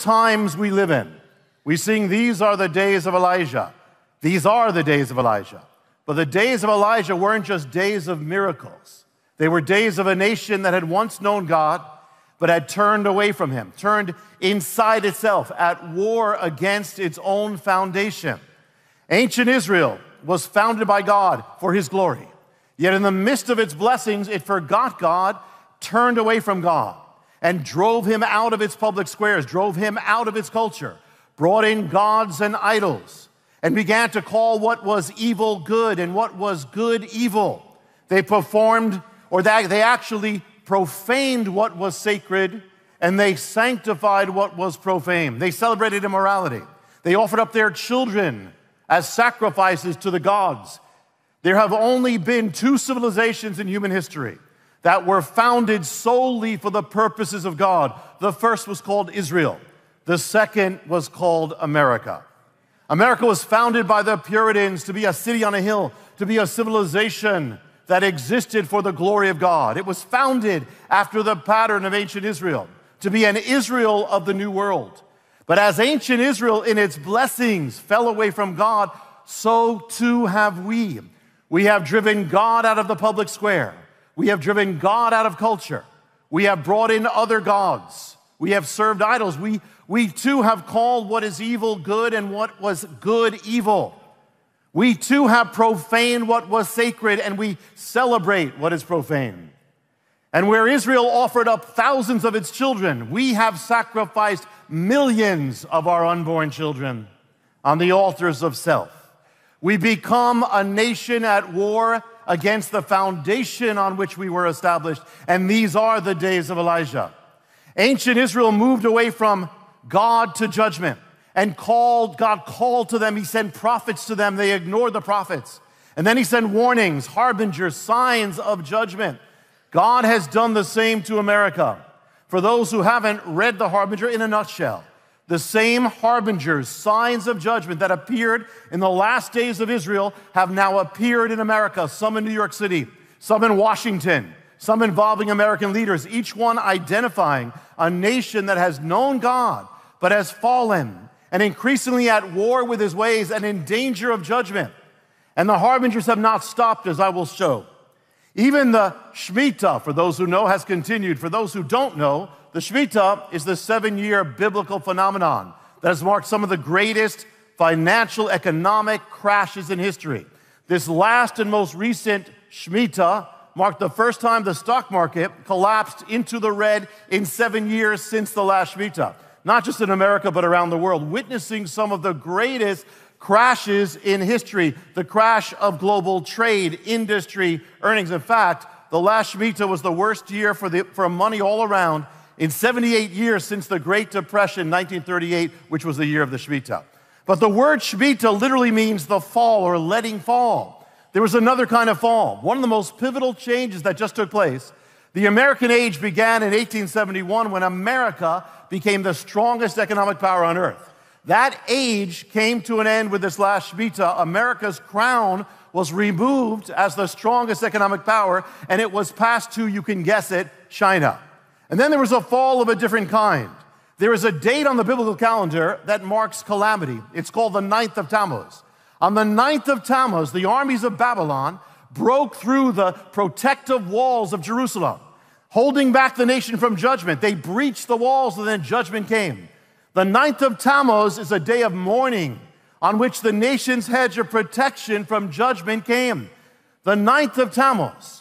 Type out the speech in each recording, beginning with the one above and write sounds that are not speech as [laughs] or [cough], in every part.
times we live in. We sing, These are the days of Elijah. These are the days of Elijah. But the days of Elijah weren't just days of miracles, they were days of a nation that had once known God, but had turned away from him, turned inside itself, at war against its own foundation. Ancient Israel was founded by God for his glory. Yet in the midst of its blessings, it forgot God, turned away from God, and drove him out of its public squares, drove him out of its culture, brought in gods and idols, and began to call what was evil good and what was good evil. They performed, or they actually profaned what was sacred, and they sanctified what was profane. They celebrated immorality. They offered up their children as sacrifices to the gods there have only been two civilizations in human history that were founded solely for the purposes of God. The first was called Israel, the second was called America. America was founded by the Puritans to be a city on a hill, to be a civilization that existed for the glory of God. It was founded after the pattern of ancient Israel, to be an Israel of the New World. But as ancient Israel, in its blessings, fell away from God, so too have we. We have driven God out of the public square. We have driven God out of culture. We have brought in other gods. We have served idols. We, we too have called what is evil good and what was good evil. We too have profaned what was sacred and we celebrate what is profane. And where Israel offered up thousands of its children, we have sacrificed millions of our unborn children on the altars of self. We become a nation at war against the foundation on which we were established. And these are the days of Elijah. Ancient Israel moved away from God to judgment and called, God called to them. He sent prophets to them. They ignored the prophets. And then he sent warnings, harbingers, signs of judgment. God has done the same to America. For those who haven't read the harbinger in a nutshell, the same harbingers, signs of judgment that appeared in the last days of Israel have now appeared in America, some in New York City, some in Washington, some involving American leaders, each one identifying a nation that has known God but has fallen and increasingly at war with his ways and in danger of judgment. And the harbingers have not stopped, as I will show. Even the Shemitah, for those who know, has continued. For those who don't know, the Shemitah is the seven year biblical phenomenon that has marked some of the greatest financial economic crashes in history. This last and most recent Shemitah marked the first time the stock market collapsed into the red in seven years since the last Shemitah. Not just in America, but around the world, witnessing some of the greatest crashes in history the crash of global trade, industry, earnings. In fact, the last Shemitah was the worst year for, the, for money all around in 78 years since the Great Depression, 1938, which was the year of the Shemitah. But the word Shemitah literally means the fall or letting fall. There was another kind of fall. One of the most pivotal changes that just took place. The American age began in 1871 when America became the strongest economic power on earth. That age came to an end with this last Shemitah. America's crown was removed as the strongest economic power, and it was passed to, you can guess it, China. And then there was a fall of a different kind. There is a date on the biblical calendar that marks calamity. It's called the ninth of Tammuz. On the ninth of Tammuz, the armies of Babylon broke through the protective walls of Jerusalem, holding back the nation from judgment. They breached the walls and then judgment came. The ninth of Tammuz is a day of mourning on which the nation's hedge of protection from judgment came. The ninth of Tammuz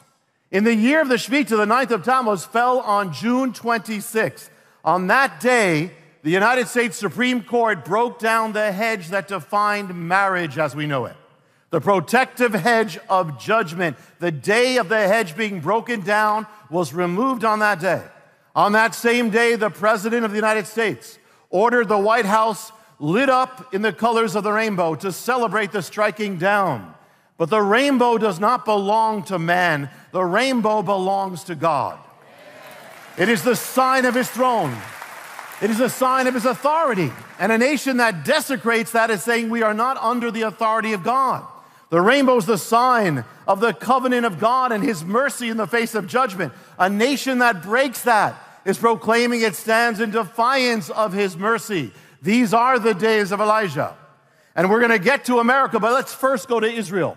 in the year of the Shemitah, the ninth of Tammuz fell on June 26th. On that day, the United States Supreme Court broke down the hedge that defined marriage as we know it. The protective hedge of judgment. The day of the hedge being broken down was removed on that day. On that same day, the President of the United States ordered the White House lit up in the colors of the rainbow to celebrate the striking down. But the rainbow does not belong to man, the rainbow belongs to God. It is the sign of his throne. It is a sign of his authority. And a nation that desecrates that is saying we are not under the authority of God. The rainbow is the sign of the covenant of God and his mercy in the face of judgment. A nation that breaks that is proclaiming it stands in defiance of his mercy. These are the days of Elijah. And we're going to get to America, but let's first go to Israel.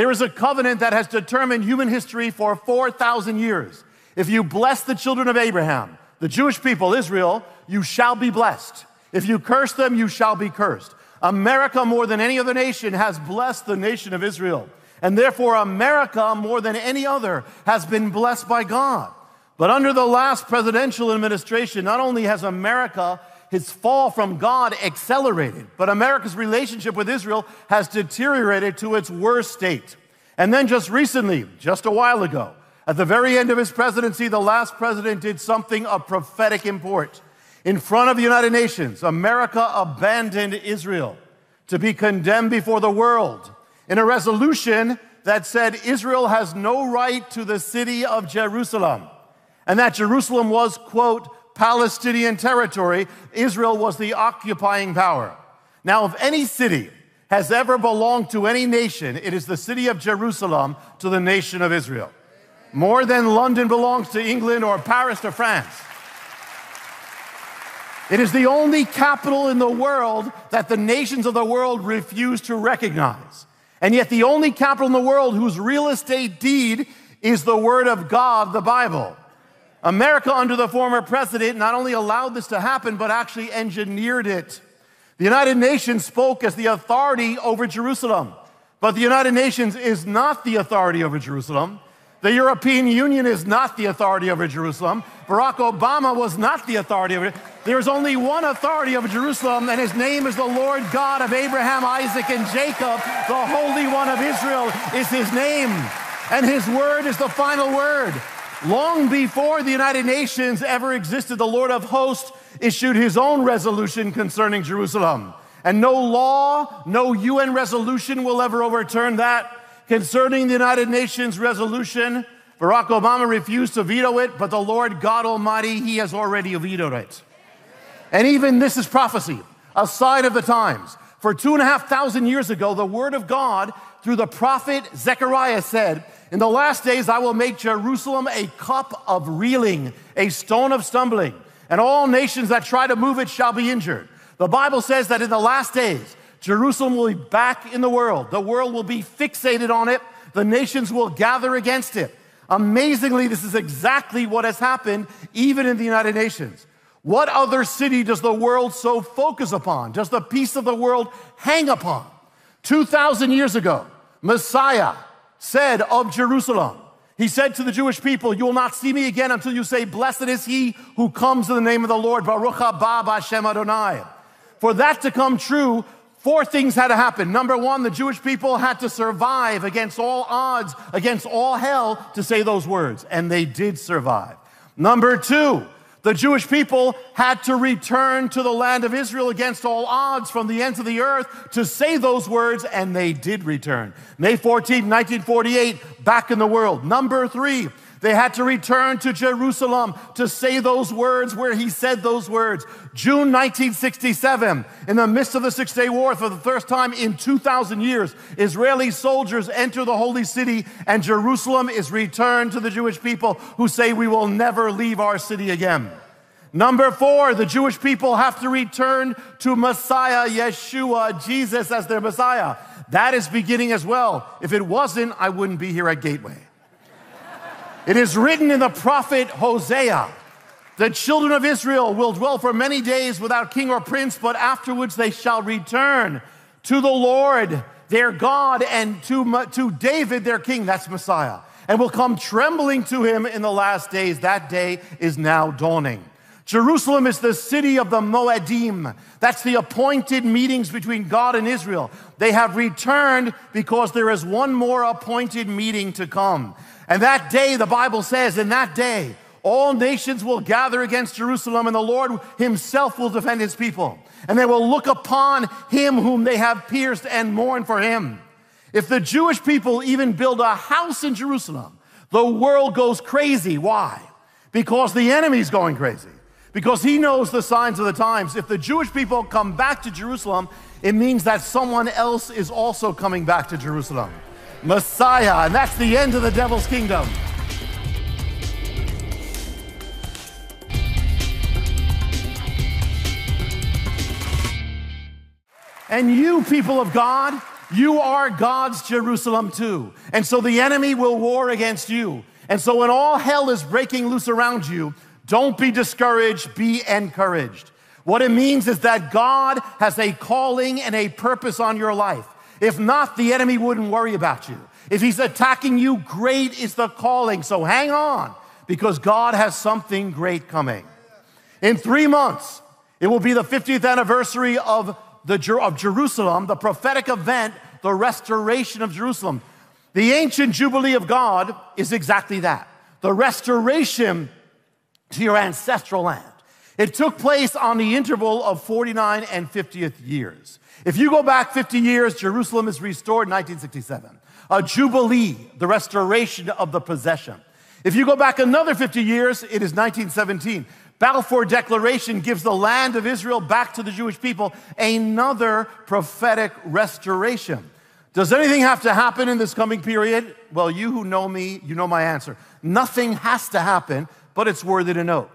There is a covenant that has determined human history for 4,000 years. If you bless the children of Abraham, the Jewish people, Israel, you shall be blessed. If you curse them, you shall be cursed. America, more than any other nation, has blessed the nation of Israel. And therefore, America, more than any other, has been blessed by God. But under the last presidential administration, not only has America, his fall from God accelerated, but America's relationship with Israel has deteriorated to its worst state. And then just recently, just a while ago, at the very end of his presidency, the last president did something of prophetic import. In front of the United Nations, America abandoned Israel to be condemned before the world in a resolution that said Israel has no right to the city of Jerusalem and that Jerusalem was, quote, Palestinian territory. Israel was the occupying power. Now, if any city has ever belonged to any nation, it is the city of Jerusalem to the nation of Israel. More than London belongs to England or Paris to France. It is the only capital in the world that the nations of the world refuse to recognize. And yet, the only capital in the world whose real estate deed is the Word of God, the Bible. America, under the former president, not only allowed this to happen, but actually engineered it. The United Nations spoke as the authority over Jerusalem, but the United Nations is not the authority over Jerusalem. The European Union is not the authority over Jerusalem. Barack Obama was not the authority over it. There's only one authority over Jerusalem, and his name is the Lord God of Abraham, Isaac, and Jacob. The Holy One of Israel is his name, and his word is the final word. Long before the United Nations ever existed, the Lord of hosts issued his own resolution concerning Jerusalem. And no law, no UN resolution will ever overturn that. Concerning the United Nations resolution, Barack Obama refused to veto it, but the Lord God Almighty, He has already vetoed it. And even this is prophecy, a sign of the times. For two and a half thousand years ago, the Word of God through the prophet Zechariah said, In the last days I will make Jerusalem a cup of reeling, a stone of stumbling, and all nations that try to move it shall be injured. The Bible says that in the last days, Jerusalem will be back in the world. The world will be fixated on it. The nations will gather against it. Amazingly, this is exactly what has happened even in the United Nations. What other city does the world so focus upon? Does the peace of the world hang upon? 2,000 years ago, Messiah said of Jerusalem, he said to the Jewish people, You will not see me again until you say, Blessed is he who comes in the name of the Lord. Baruch haba Hashem Adonai. For that to come true, Four things had to happen. Number one, the Jewish people had to survive against all odds, against all hell, to say those words, and they did survive. Number two, the Jewish people had to return to the land of Israel against all odds from the ends of the earth to say those words, and they did return. May 14, 1948, back in the world. Number three, they had to return to Jerusalem to say those words where he said those words. June 1967, in the midst of the Six Day War, for the first time in 2,000 years, Israeli soldiers enter the holy city, and Jerusalem is returned to the Jewish people who say, We will never leave our city again. Number four, the Jewish people have to return to Messiah, Yeshua, Jesus as their Messiah. That is beginning as well. If it wasn't, I wouldn't be here at Gateway. It is written in the prophet Hosea the children of Israel will dwell for many days without king or prince, but afterwards they shall return to the Lord their God and to, to David their king, that's Messiah, and will come trembling to him in the last days. That day is now dawning. Jerusalem is the city of the Moedim. That's the appointed meetings between God and Israel. They have returned because there is one more appointed meeting to come. And that day, the Bible says, in that day, all nations will gather against Jerusalem, and the Lord himself will defend his people. And they will look upon him whom they have pierced and mourn for him. If the Jewish people even build a house in Jerusalem, the world goes crazy. Why? Because the enemy's going crazy. Because he knows the signs of the times. If the Jewish people come back to Jerusalem, it means that someone else is also coming back to Jerusalem. Messiah. And that's the end of the devil's kingdom. And you, people of God, you are God's Jerusalem too. And so the enemy will war against you. And so when all hell is breaking loose around you, don't be discouraged, be encouraged. What it means is that God has a calling and a purpose on your life. If not, the enemy wouldn't worry about you. If he's attacking you, great is the calling. So hang on because God has something great coming. In three months, it will be the 50th anniversary of, the, of Jerusalem, the prophetic event, the restoration of Jerusalem. The ancient Jubilee of God is exactly that the restoration to your ancestral land. It took place on the interval of 49 and 50th years. If you go back 50 years, Jerusalem is restored in 1967. A jubilee, the restoration of the possession. If you go back another 50 years, it is 1917. Balfour Declaration gives the land of Israel back to the Jewish people, another prophetic restoration. Does anything have to happen in this coming period? Well, you who know me, you know my answer. Nothing has to happen, but it's worthy to note.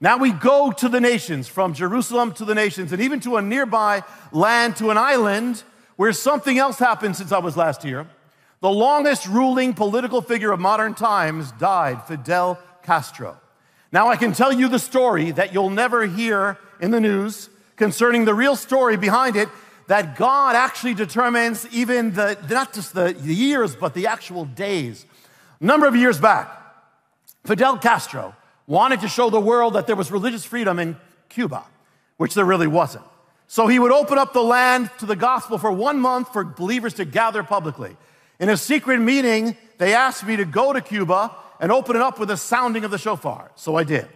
Now we go to the nations, from Jerusalem to the nations, and even to a nearby land, to an island where something else happened since I was last here. The longest ruling political figure of modern times died, Fidel Castro. Now I can tell you the story that you'll never hear in the news concerning the real story behind it that God actually determines even the, not just the years, but the actual days. A number of years back, Fidel Castro wanted to show the world that there was religious freedom in Cuba, which there really wasn't. So he would open up the land to the gospel for one month for believers to gather publicly. In a secret meeting, they asked me to go to Cuba and open it up with a sounding of the shofar. So I did.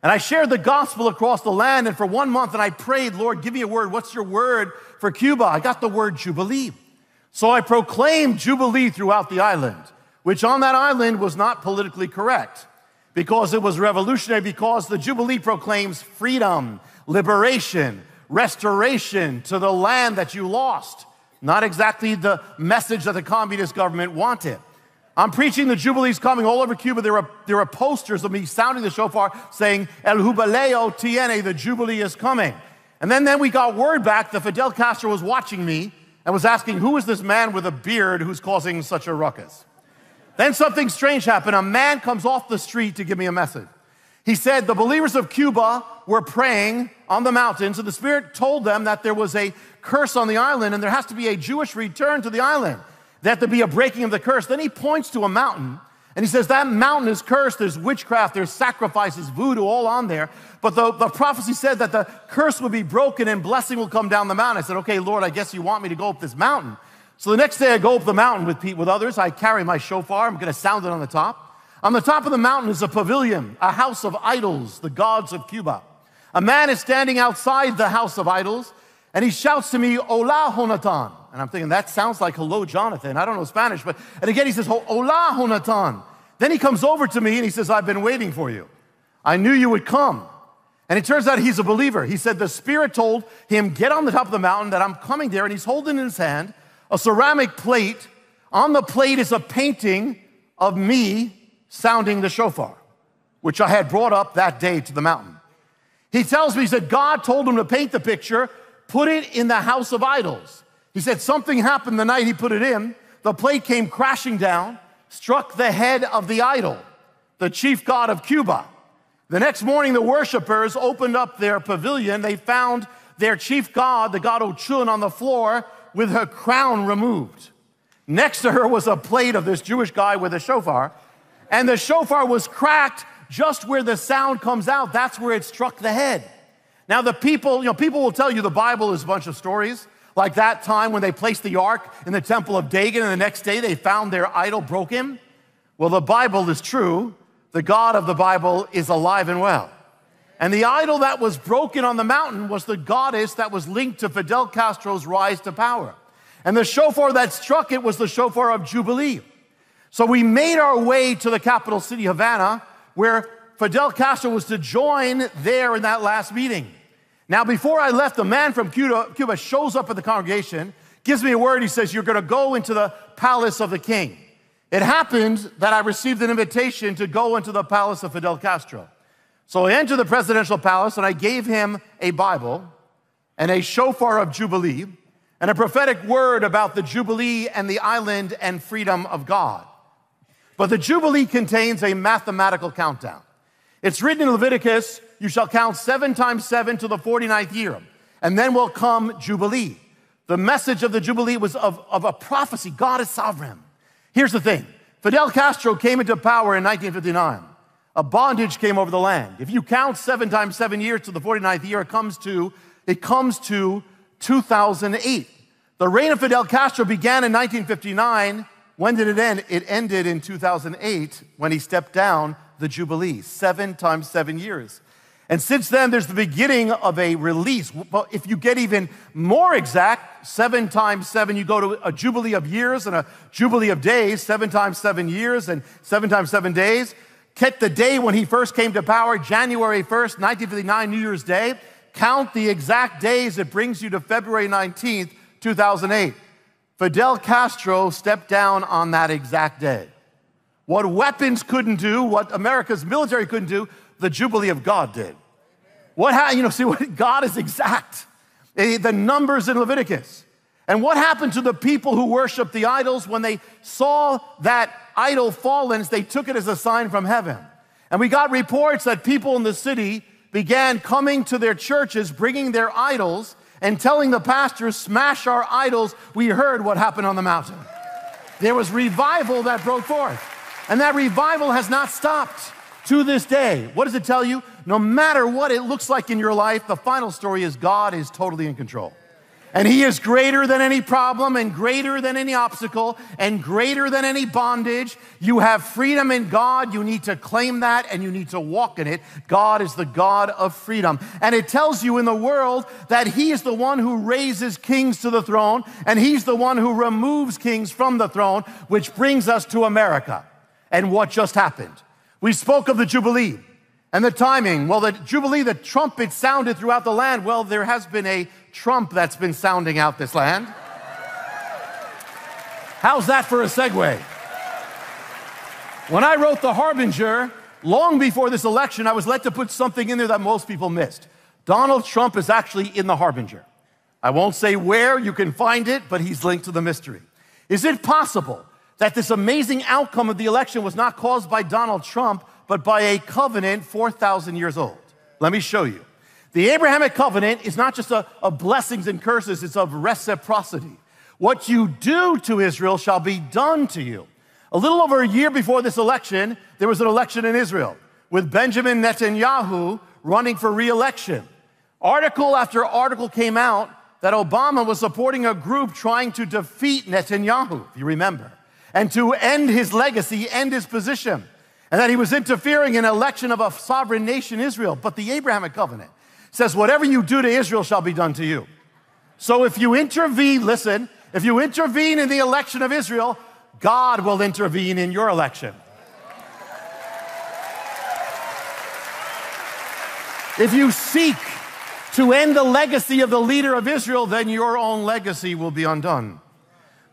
And I shared the gospel across the land, and for one month, and I prayed, Lord, give me a word. What's your word for Cuba? I got the word Jubilee. So I proclaimed Jubilee throughout the island, which on that island was not politically correct because it was revolutionary, because the Jubilee proclaims freedom, liberation, restoration to the land that you lost. Not exactly the message that the communist government wanted. I'm preaching the Jubilee's coming all over Cuba. There are, there are posters of me sounding the shofar saying, El Jubileo tiene, the Jubilee is coming. And then, then we got word back that Fidel Castro was watching me and was asking, Who is this man with a beard who's causing such a ruckus? Then something strange happened. A man comes off the street to give me a message. He said, The believers of Cuba were praying on the mountains, and the Spirit told them that there was a curse on the island and there has to be a Jewish return to the island. There had to be a breaking of the curse. Then he points to a mountain and he says, That mountain is cursed. There's witchcraft, there's sacrifices, voodoo, all on there. But the, the prophecy said that the curse will be broken and blessing will come down the mountain. I said, Okay, Lord, I guess you want me to go up this mountain. So the next day I go up the mountain with, Pete, with others. I carry my shofar. I'm going to sound it on the top. On the top of the mountain is a pavilion, a house of idols, the gods of Cuba. A man is standing outside the house of idols and he shouts to me, Hola, Jonathan. And I'm thinking, that sounds like hello, Jonathan. I don't know Spanish, but, and again, he says, Hola, Jonathan. Then he comes over to me and he says, I've been waiting for you. I knew you would come. And it turns out he's a believer. He said, The Spirit told him, Get on the top of the mountain, that I'm coming there. And he's holding in his hand a ceramic plate. On the plate is a painting of me sounding the shofar, which I had brought up that day to the mountain. He tells me, He said, God told him to paint the picture, put it in the house of idols. He said something happened the night he put it in. The plate came crashing down, struck the head of the idol, the chief god of Cuba. The next morning, the worshipers opened up their pavilion. They found their chief god, the god Ochun, on the floor with her crown removed. Next to her was a plate of this Jewish guy with a shofar, and the shofar was cracked just where the sound comes out. That's where it struck the head. Now, the people, you know, people will tell you the Bible is a bunch of stories. Like that time when they placed the ark in the temple of Dagon, and the next day they found their idol broken. Well, the Bible is true. The God of the Bible is alive and well. And the idol that was broken on the mountain was the goddess that was linked to Fidel Castro's rise to power. And the shofar that struck it was the shofar of Jubilee. So we made our way to the capital city, Havana, where Fidel Castro was to join there in that last meeting. Now, before I left, a man from Cuba, Cuba shows up at the congregation, gives me a word. He says, You're going to go into the palace of the king. It happened that I received an invitation to go into the palace of Fidel Castro. So I entered the presidential palace and I gave him a Bible and a shofar of Jubilee. And a prophetic word about the Jubilee and the island and freedom of God. But the Jubilee contains a mathematical countdown. It's written in Leviticus, you shall count seven times seven to the 49th year, and then will come Jubilee. The message of the Jubilee was of, of a prophecy. God is sovereign. Here's the thing Fidel Castro came into power in 1959. A bondage came over the land. If you count seven times seven years to the 49th year, it comes to, it comes to 2008. The reign of Fidel Castro began in 1959. When did it end? It ended in 2008 when he stepped down the Jubilee, seven times seven years. And since then, there's the beginning of a release. But if you get even more exact, seven times seven, you go to a jubilee of years and a jubilee of days, seven times seven years and seven times seven days. Get the day when he first came to power, January 1st, 1959, New Year's Day. Count the exact days, it brings you to February 19th, 2008. Fidel Castro stepped down on that exact day. What weapons couldn't do, what America's military couldn't do, the Jubilee of God did. What happened? You know, see, [laughs] what, God is exact. Eh, the numbers in Leviticus. And what happened to the people who worshiped the idols when they saw that idol fallen? They took it as a sign from heaven. And we got reports that people in the city began coming to their churches, bringing their idols, and telling the pastors, Smash our idols. We heard what happened on the mountain. There was revival that broke forth. And that revival has not stopped to this day. What does it tell you? No matter what it looks like in your life, the final story is God is totally in control. And He is greater than any problem, and greater than any obstacle, and greater than any bondage. You have freedom in God. You need to claim that and you need to walk in it. God is the God of freedom. And it tells you in the world that He is the one who raises kings to the throne, and He's the one who removes kings from the throne, which brings us to America and what just happened. We spoke of the Jubilee and the timing. Well, the Jubilee, the trumpet sounded throughout the land. Well, there has been a trump that's been sounding out this land. How's that for a segue? When I wrote The Harbinger, long before this election, I was led to put something in there that most people missed. Donald Trump is actually in The Harbinger. I won't say where you can find it, but he's linked to the mystery. Is it possible that this amazing outcome of the election was not caused by Donald Trump, but by a covenant 4,000 years old. Let me show you. The Abrahamic covenant is not just a, of blessings and curses, it's of reciprocity. What you do to Israel shall be done to you. A little over a year before this election, there was an election in Israel with Benjamin Netanyahu running for re election. Article after article came out that Obama was supporting a group trying to defeat Netanyahu, if you remember and to end his legacy, end his position, and that he was interfering in election of a sovereign nation, Israel. But the Abrahamic covenant says, whatever you do to Israel shall be done to you. So if you intervene, listen, if you intervene in the election of Israel, God will intervene in your election. If you seek to end the legacy of the leader of Israel, then your own legacy will be undone.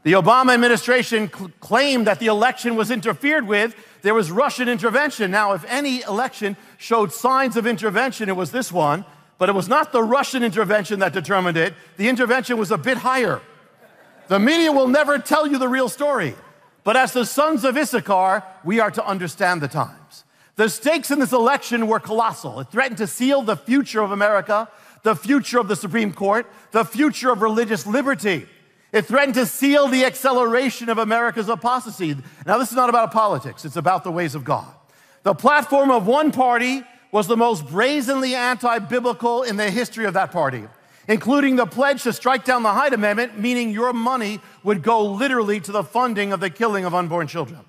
The Obama administration cl- claimed that the election was interfered with. There was Russian intervention. Now, if any election showed signs of intervention, it was this one, but it was not the Russian intervention that determined it. The intervention was a bit higher. The media will never tell you the real story. But as the sons of Issachar, we are to understand the times. The stakes in this election were colossal. It threatened to seal the future of America, the future of the Supreme Court, the future of religious liberty. It threatened to seal the acceleration of America's apostasy. Now, this is not about politics, it's about the ways of God. The platform of one party was the most brazenly anti biblical in the history of that party, including the pledge to strike down the Hyde Amendment, meaning your money would go literally to the funding of the killing of unborn children.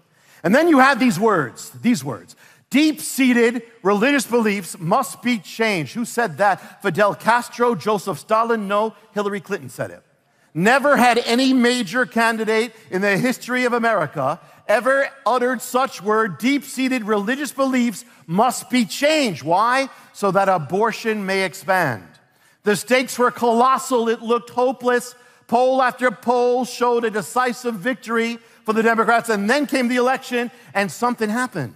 And then you had these words, these words. Deep seated religious beliefs must be changed. Who said that? Fidel Castro, Joseph Stalin? No, Hillary Clinton said it. Never had any major candidate in the history of America ever uttered such word. Deep seated religious beliefs must be changed. Why? So that abortion may expand. The stakes were colossal. It looked hopeless. Poll after poll showed a decisive victory for the Democrats. And then came the election, and something happened.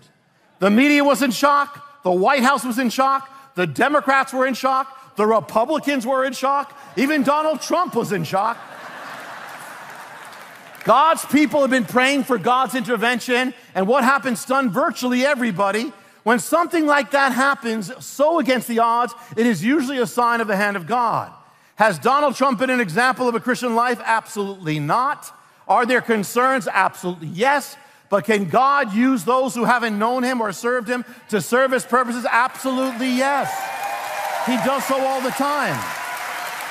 The media was in shock. The White House was in shock. The Democrats were in shock. The Republicans were in shock. Even Donald Trump was in shock. God's people have been praying for God's intervention, and what happens stunned virtually everybody. When something like that happens, so against the odds, it is usually a sign of the hand of God. Has Donald Trump been an example of a Christian life? Absolutely not. Are there concerns? Absolutely yes. But can God use those who haven't known him or served him to serve his purposes? Absolutely yes. He does so all the time.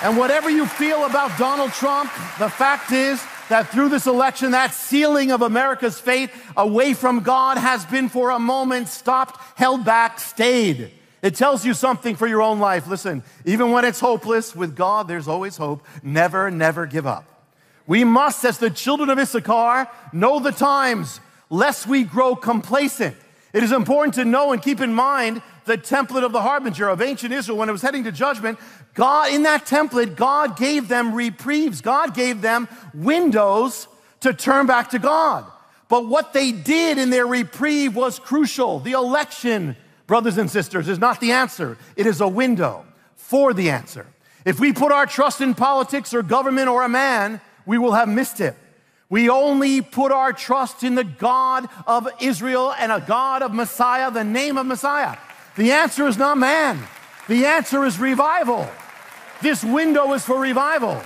And whatever you feel about Donald Trump, the fact is that through this election, that sealing of America's faith away from God has been for a moment stopped, held back, stayed. It tells you something for your own life. Listen, even when it's hopeless, with God, there's always hope. Never, never give up. We must, as the children of Issachar, know the times, lest we grow complacent. It is important to know and keep in mind the template of the harbinger of ancient Israel when it was heading to judgment. God, in that template, God gave them reprieves, God gave them windows to turn back to God. But what they did in their reprieve was crucial. The election, brothers and sisters, is not the answer, it is a window for the answer. If we put our trust in politics or government or a man, we will have missed it. We only put our trust in the God of Israel and a God of Messiah, the name of Messiah. The answer is not man, the answer is revival. This window is for revival.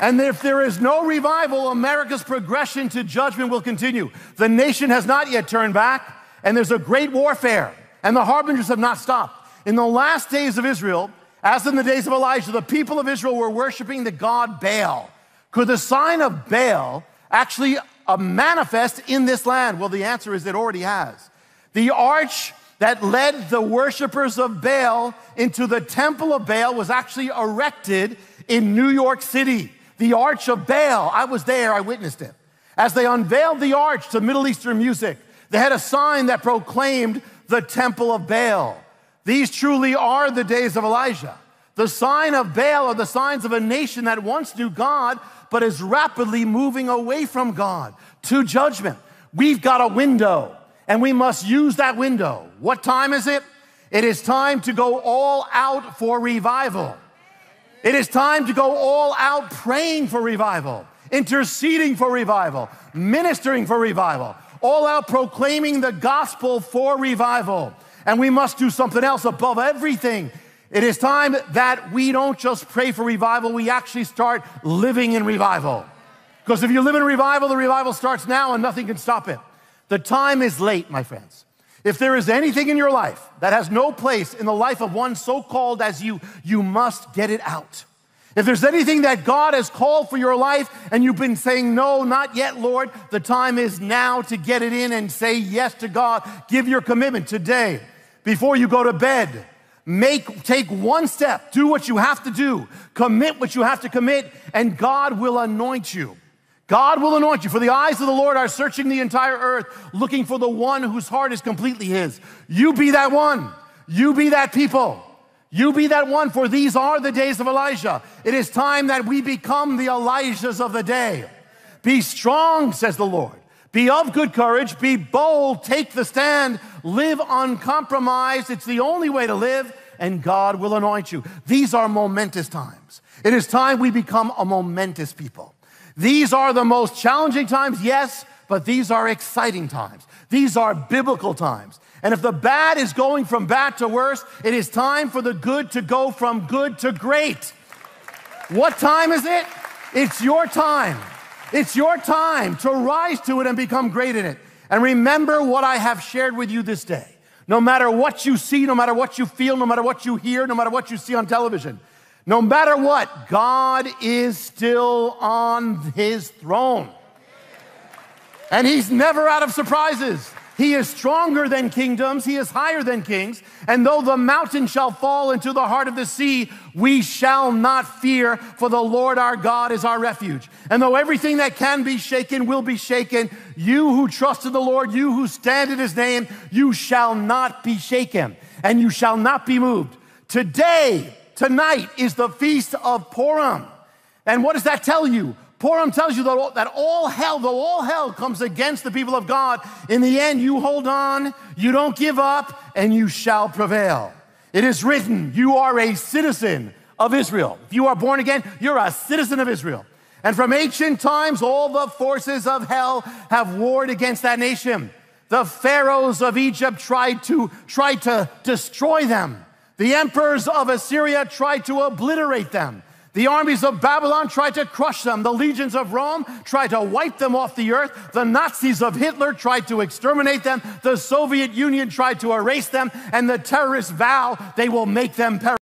And if there is no revival, America's progression to judgment will continue. The nation has not yet turned back, and there's a great warfare, and the harbingers have not stopped. In the last days of Israel, as in the days of Elijah, the people of Israel were worshiping the god Baal. Could the sign of Baal actually uh, manifest in this land? Well, the answer is it already has. The arch that led the worshipers of Baal into the temple of Baal was actually erected in New York City. The Arch of Baal. I was there, I witnessed it. As they unveiled the arch to Middle Eastern music, they had a sign that proclaimed the temple of Baal. These truly are the days of Elijah. The sign of Baal are the signs of a nation that once knew God, but is rapidly moving away from God to judgment. We've got a window and we must use that window. What time is it? It is time to go all out for revival. It is time to go all out praying for revival, interceding for revival, ministering for revival, all out proclaiming the gospel for revival. And we must do something else above everything. It is time that we don't just pray for revival, we actually start living in revival. Because if you live in revival, the revival starts now and nothing can stop it. The time is late, my friends. If there is anything in your life that has no place in the life of one so called as you, you must get it out. If there's anything that God has called for your life and you've been saying, no, not yet, Lord, the time is now to get it in and say yes to God. Give your commitment today before you go to bed. Make, take one step, do what you have to do, commit what you have to commit, and God will anoint you. God will anoint you, for the eyes of the Lord are searching the entire earth, looking for the one whose heart is completely His. You be that one. You be that people. You be that one, for these are the days of Elijah. It is time that we become the Elijahs of the day. Be strong, says the Lord. Be of good courage. Be bold. Take the stand. Live uncompromised. It's the only way to live, and God will anoint you. These are momentous times. It is time we become a momentous people. These are the most challenging times, yes, but these are exciting times. These are biblical times. And if the bad is going from bad to worse, it is time for the good to go from good to great. What time is it? It's your time. It's your time to rise to it and become great in it. And remember what I have shared with you this day. No matter what you see, no matter what you feel, no matter what you hear, no matter what you see on television, no matter what, God is still on his throne. And he's never out of surprises. He is stronger than kingdoms, he is higher than kings. And though the mountain shall fall into the heart of the sea, we shall not fear, for the Lord our God is our refuge. And though everything that can be shaken will be shaken, you who trust in the Lord, you who stand in his name, you shall not be shaken, and you shall not be moved. Today, Tonight is the feast of Purim. And what does that tell you? Purim tells you that all, that all hell, though all hell comes against the people of God, in the end you hold on, you don't give up, and you shall prevail. It is written, you are a citizen of Israel. If you are born again, you're a citizen of Israel. And from ancient times, all the forces of hell have warred against that nation. The pharaohs of Egypt tried to, tried to destroy them. The emperors of Assyria tried to obliterate them. The armies of Babylon tried to crush them. The legions of Rome tried to wipe them off the earth. The Nazis of Hitler tried to exterminate them. The Soviet Union tried to erase them. And the terrorists vow they will make them perish.